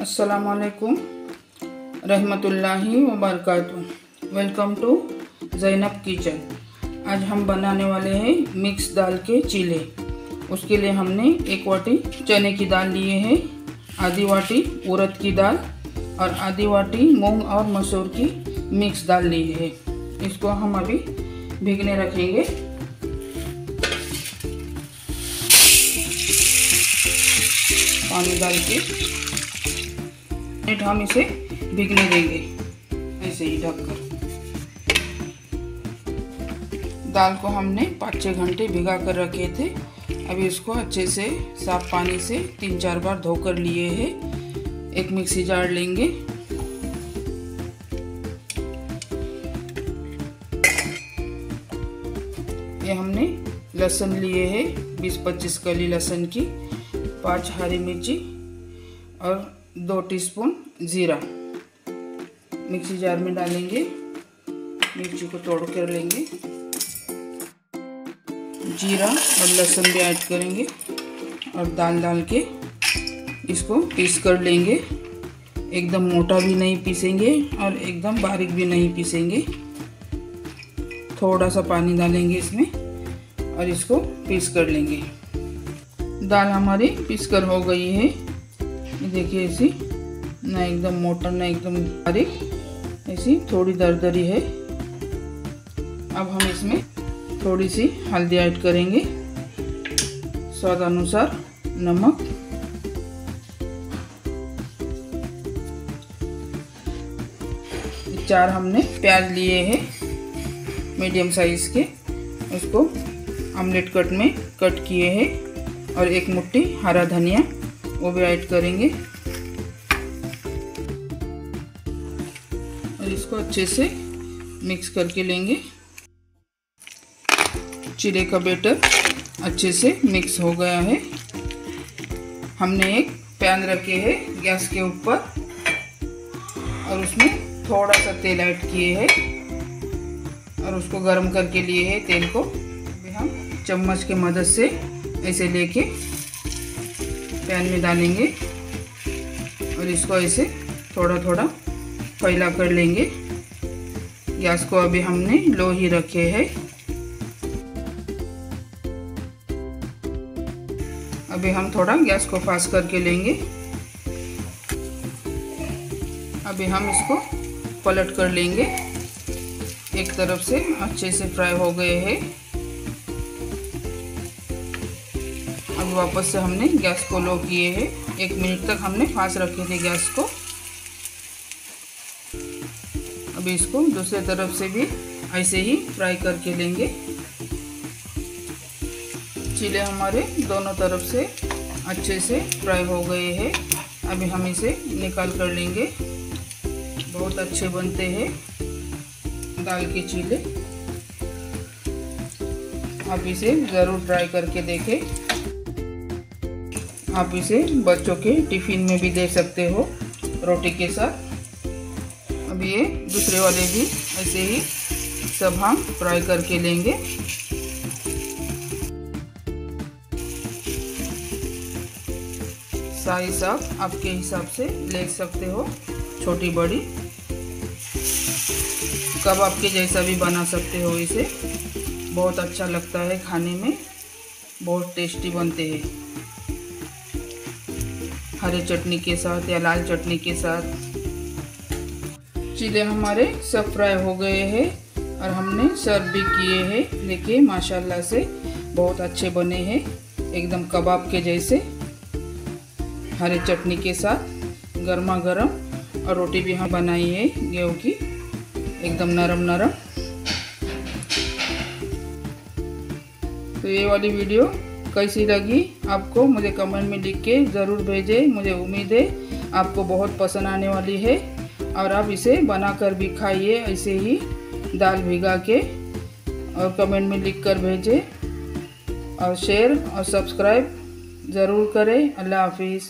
असलकुम रहमतुल्लाहि व बरकातहू वेलकम टू जैनब किचन आज हम बनाने वाले हैं मिक्स दाल के चीले। उसके लिए हमने एक वाटी चने की दाल लिए हैं, आधी वाटी उड़द की दाल और आधी वाटी मूंग और मसूर की मिक्स दाल ली है। इसको हम अभी भिगने रखेंगे। पानी डाल के। मिनट हम इसे भिगने देंगे। ऐसे ही ढककर दाल को हमने पाँच छः घंटे भिगा कर रखे थे। अभी इसको अच्छे से साफ़ पानी से तीन चार बार धोकर लिए हैं। एक मिक्सी जार लेंगे। ये हमने लहसुन लिए हैं, बीस पच्चीस कली लहसुन की, पाँच हरी मिर्ची और दो टीस्पून ज़ीरा। मिक्सी जार में डालेंगे। मिर्ची को तोड़ कर लेंगे। जीरा और लहसुन भी ऐड करेंगे और दाल डाल के इसको पीस कर लेंगे। एकदम मोटा भी नहीं पीसेंगे और एकदम बारीक भी नहीं पीसेंगे। थोड़ा सा पानी डालेंगे इसमें और इसको पीस कर लेंगे। दाल हमारी पीस कर हो गई है। ये देखिए ऐसी, ना एकदम मोटा, ना एकदम बारीक, ऐसी थोड़ी दरदरी है। अब हम इसमें थोड़ी सी हल्दी ऐड करेंगे। स्वाद अनुसार नमक। चार हमने प्याज लिए हैं, मीडियम साइज़ के। उसको आमलेट कट में कट किए हैं और एक मुट्ठी हरा धनिया। वो भी ऐड करेंगे। और इसको अच्छे से मिक्स करके लेंगे। चिले का बेटर अच्छे से मिक्स हो गया है। हमने एक पैन रखे है गैस के ऊपर। और उसमें थोड़ा सा तेल ऐड किए हैं। और उसको गर्म करके लिए है तेल को। हम चम्मच के मदद से ऐसे लेके पैन में डालेंगे और इसको ऐसे थोड़ा थोड़ा फैला कर लेंगे। गैस को अभी हमने लो ही रखे हैं। अभी हम थोड़ा गैस को फास्ट करके लेंगे। अभी हम इसको पलट कर लेंगे। एक तरफ़ से अच्छे से फ्राई हो गए हैं। अब वापस से हमने गैस को लो किए हैं। एक मिनट तक हमने फास्ट रखे थे गैस को। अभी इसको दूसरे तरफ़ से भी ऐसे ही फ्राई करके लेंगे। चिले हमारे दोनों तरफ़ से अच्छे से फ्राई हो गए हैं। अभी हम इसे निकाल कर लेंगे। बहुत अच्छे बनते हैं दाल के चीले। आप इसे ज़रूर ट्राई करके देखें। आप इसे बच्चों के टिफ़िन में भी दे सकते हो, रोटी के साथ। अब ये दूसरे वाले भी ऐसे ही सब हम फ्राई करके लेंगे। साइज़ आप आपके हिसाब से ले सकते हो, छोटी बड़ी। कब आपके जैसा भी बना सकते हो इसे। बहुत अच्छा लगता है खाने में, बहुत टेस्टी बनते हैं। हरे चटनी के साथ या लाल चटनी के साथ। चिले हमारे सब फ्राई हो गए हैं और हमने सर्व भी किए हैं। देखिए, माशाल्लाह से बहुत अच्छे बने हैं, एकदम कबाब के जैसे। हरे चटनी के साथ गर्मा गर्म और रोटी भी हम बनाई है, गेहूँ की, एकदम नरम नरम तो ये वाली वीडियो कैसी लगी आपको मुझे कमेंट में लिख के ज़रूर भेजें, मुझे उम्मीद है आपको बहुत पसंद आने वाली है। और आप इसे बनाकर भी खाइए, ऐसे ही दाल भिगा के और कमेंट में लिख कर भेजें। और शेयर और सब्सक्राइब ज़रूर करें। अल्लाह हाफिज़।